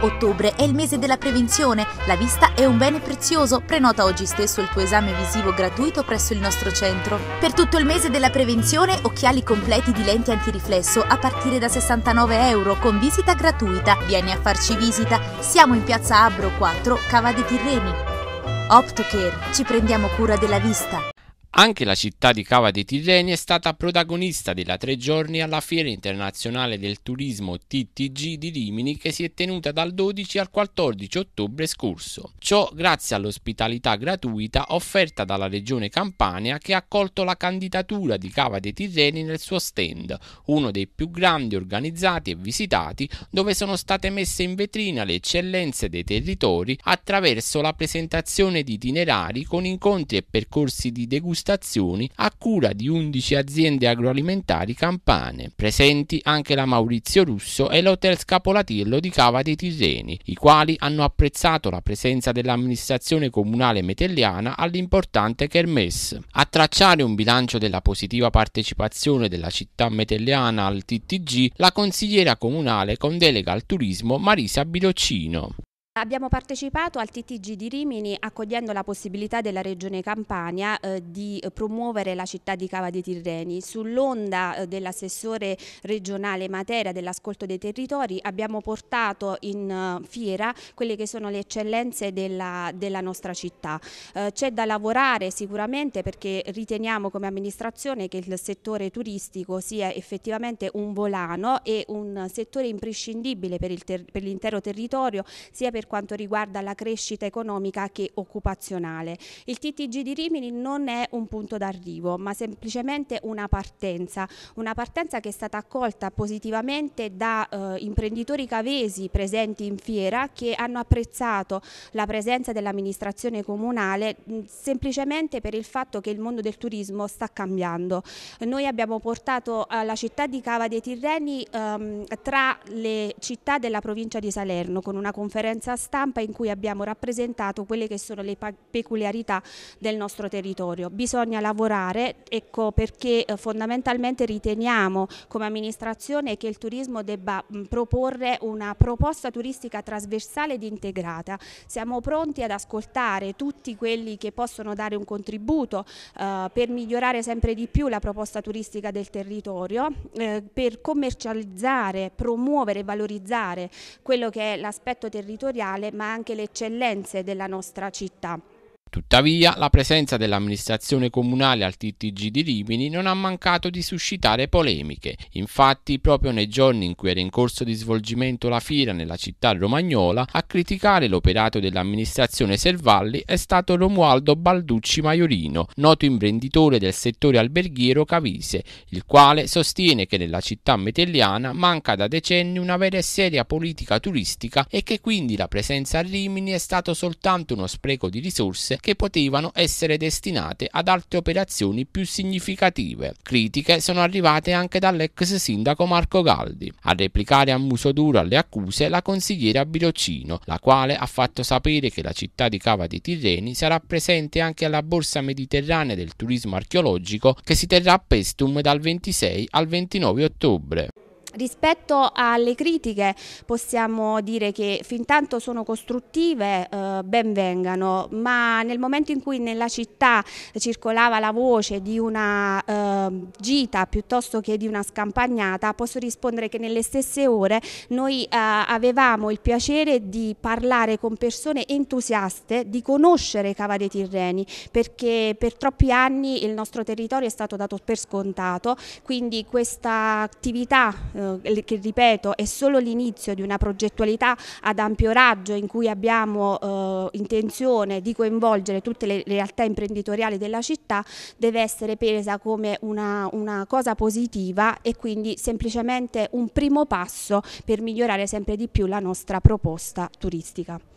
Ottobre è il mese della prevenzione, la vista è un bene prezioso, prenota oggi stesso il tuo esame visivo gratuito presso il nostro centro. Per tutto il mese della prevenzione, occhiali completi di lenti antiriflesso a partire da 69 euro con visita gratuita. Vieni a farci visita, siamo in piazza Abro 4, Cava dei Tirreni. Optocare, ci prendiamo cura della vista. Anche la città di Cava dei Tirreni è stata protagonista della tre giorni alla Fiera Internazionale del Turismo TTG di Rimini che si è tenuta dal 12 al 14 ottobre scorso. Ciò grazie all'ospitalità gratuita offerta dalla Regione Campania che ha accolto la candidatura di Cava dei Tirreni nel suo stand, uno dei più grandi organizzati e visitati dove sono state messe in vetrina le eccellenze dei territori attraverso la presentazione di itinerari con incontri e percorsi di degustazione degustazioni a cura di 11 aziende agroalimentari campane, presenti anche la Maurizio Russo e l'Hotel Scapolatillo di Cava dei Tirreni, i quali hanno apprezzato la presenza dell'amministrazione comunale metelliana all'importante Kermesse. A tracciare un bilancio della positiva partecipazione della città metelliana al TTG, la consigliera comunale con delega al turismo Marisa Biloccino. Abbiamo partecipato al TTG di Rimini accogliendo la possibilità della Regione Campania eh, di promuovere la città di Cava dei Tirreni. Sull'onda eh, dell'assessore regionale Matera dell'ascolto dei territori abbiamo portato in uh, fiera quelle che sono le eccellenze della, della nostra città. Eh, C'è da lavorare sicuramente perché riteniamo come amministrazione che il settore turistico sia effettivamente un volano e un settore imprescindibile per l'intero ter territorio sia per quanto riguarda la crescita economica che occupazionale. Il TTG di Rimini non è un punto d'arrivo ma semplicemente una partenza, una partenza che è stata accolta positivamente da eh, imprenditori cavesi presenti in fiera che hanno apprezzato la presenza dell'amministrazione comunale mh, semplicemente per il fatto che il mondo del turismo sta cambiando. Noi abbiamo portato la città di Cava dei Tirreni ehm, tra le città della provincia di Salerno con una conferenza stampa in cui abbiamo rappresentato quelle che sono le peculiarità del nostro territorio. Bisogna lavorare, ecco perché eh, fondamentalmente riteniamo come amministrazione che il turismo debba proporre una proposta turistica trasversale ed integrata. Siamo pronti ad ascoltare tutti quelli che possono dare un contributo eh, per migliorare sempre di più la proposta turistica del territorio, eh, per commercializzare, promuovere e valorizzare quello che è l'aspetto territoriale mondiale ma anche le eccellenze della nostra città. Tuttavia, la presenza dell'amministrazione comunale al TTG di Rimini non ha mancato di suscitare polemiche. Infatti, proprio nei giorni in cui era in corso di svolgimento la fiera nella città romagnola, a criticare l'operato dell'amministrazione Servalli è stato Romualdo Balducci Maiorino, noto imprenditore del settore alberghiero cavise, il quale sostiene che nella città metelliana manca da decenni una vera e seria politica turistica e che quindi la presenza a Rimini è stato soltanto uno spreco di risorse che potevano essere destinate ad altre operazioni più significative. Critiche sono arrivate anche dall'ex sindaco Marco Galdi. A replicare a muso duro alle accuse la consigliera Biroccino, la quale ha fatto sapere che la città di Cava dei Tirreni sarà presente anche alla Borsa Mediterranea del Turismo Archeologico che si terrà a Pestum dal 26 al 29 ottobre. Rispetto alle critiche possiamo dire che fin tanto sono costruttive, eh, ben vengano, ma nel momento in cui nella città circolava la voce di una eh, gita piuttosto che di una scampagnata, posso rispondere che nelle stesse ore noi eh, avevamo il piacere di parlare con persone entusiaste, di conoscere Cava dei Tirreni, perché per troppi anni il nostro territorio è stato dato per scontato, quindi questa attività eh, che ripeto è solo l'inizio di una progettualità ad ampio raggio in cui abbiamo eh, intenzione di coinvolgere tutte le realtà imprenditoriali della città, deve essere presa come una, una cosa positiva e quindi semplicemente un primo passo per migliorare sempre di più la nostra proposta turistica.